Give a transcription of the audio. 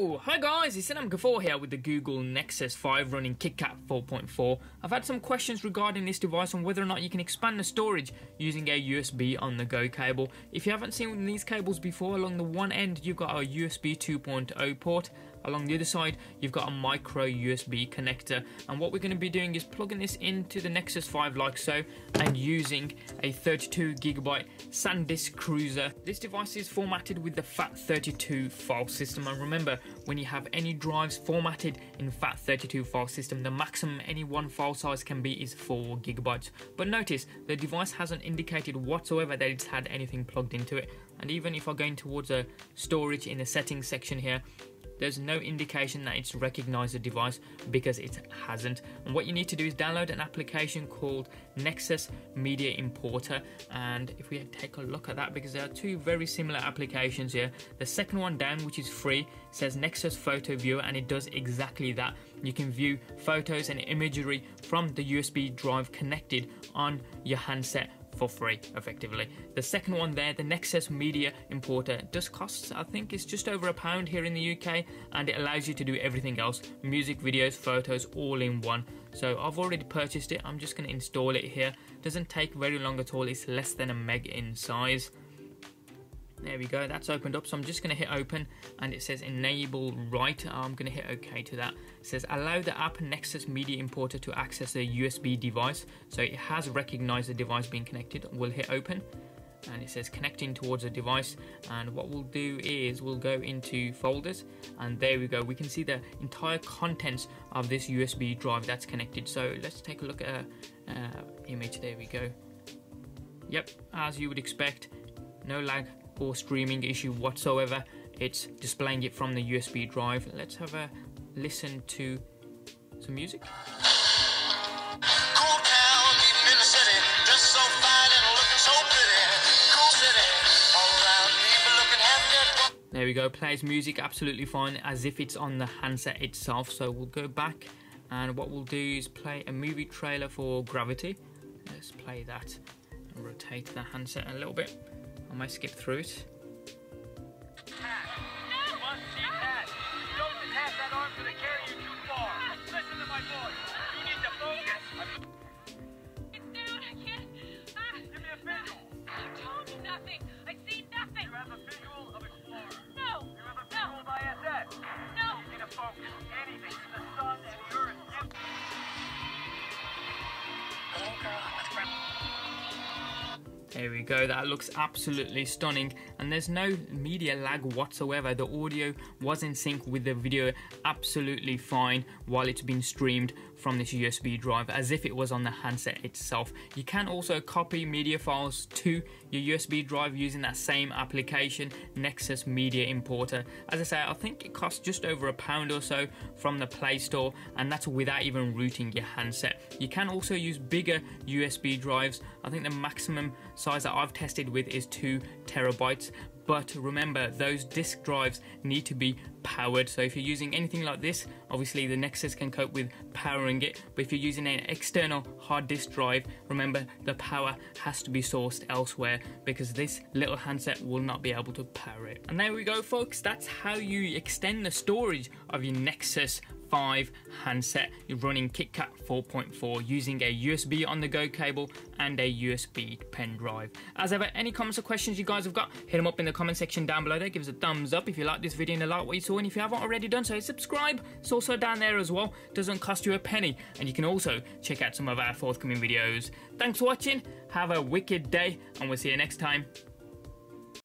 Hi guys, it's Inam Ghafoor here with the Google Nexus 5 running KitKat 4.4. I've had some questions regarding this device on whether or not you can expand the storage using a USB on the go cable. If you haven't seen these cables before, along the one end you've got a USB 2.0 port Along the other side, you've got a micro USB connector. And what we're going to be doing is plugging this into the Nexus 5 like so and using a 32 gigabyte SanDisk Cruzer. This device is formatted with the FAT32 file system. And remember, when you have any drives formatted in FAT32 file system, the maximum any one file size can be is 4 gigabytes. But notice, the device hasn't indicated whatsoever that it's had anything plugged into it. And even if I go in towards a storage in the settings section here, there's no indication that it's recognized the device because it hasn't. And what you need to do is download an application called Nexus Media Importer. And if we take a look at that, because there are two very similar applications here. The second one down, which is free, says Nexus Photo Viewer, and it does exactly that. You can view photos and imagery from the USB drive connected on your handset for free effectively. The second one there, the Nexus Media Importer, does cost, I think it's just over a pound here in the UK and it allows you to do everything else, music, videos, photos, all in one. So I've already purchased it, I'm just going to install it here. Doesn't take very long at all, it's less than a meg in size. There we go, that's opened up. So I'm just going to hit open and it says enable write. I'm going to hit OK to that. It says allow the app Nexus Media Importer to access a USB device. So it has recognized the device being connected. We'll hit open and it says connecting towards a device and what we'll do is we'll go into folders and there we go we can see the entire contents of this USB drive that's connected so let's take a look at uh, image there we go yep as you would expect no lag or streaming issue whatsoever. It's displaying it from the USB drive. Let's have a listen to some music. There we go, plays music absolutely fine as if it's on the handset itself. So we'll go back and what we'll do is play a movie trailer for Gravity. Let's play that and rotate the handset a little bit. I might skip through it. There we go, that looks absolutely stunning and there's no media lag whatsoever. The audio was in sync with the video absolutely fine while it's been streamed from this USB drive as if it was on the handset itself. You can also copy media files to your USB drive using that same application, Nexus Media Importer. As I say, I think it costs just over a pound or so from the Play Store and that's without even rooting your handset. You can also use bigger USB drives. I think the maximum size that I've tested with is 2 terabytes. But remember those disk drives need to be powered. So if you're using anything like this obviously the Nexus can cope with powering it. But if you're using an external hard disk drive remember the power has to be sourced elsewhere because this little handset will not be able to power it. And there we go folks. That's how you extend the storage of your Nexus 5 handset running KitKat 4.4 using a USB on the go cable and a USB pen drive. As ever, any comments or questions you guys have got, hit them up in the comment section down below there. Give us a thumbs up if you like this video and you like what you saw. And if you haven't already done so, subscribe. It's also down there as well. Doesn't cost you a penny. And you can also check out some of our forthcoming videos. Thanks for watching. Have a wicked day and we'll see you next time.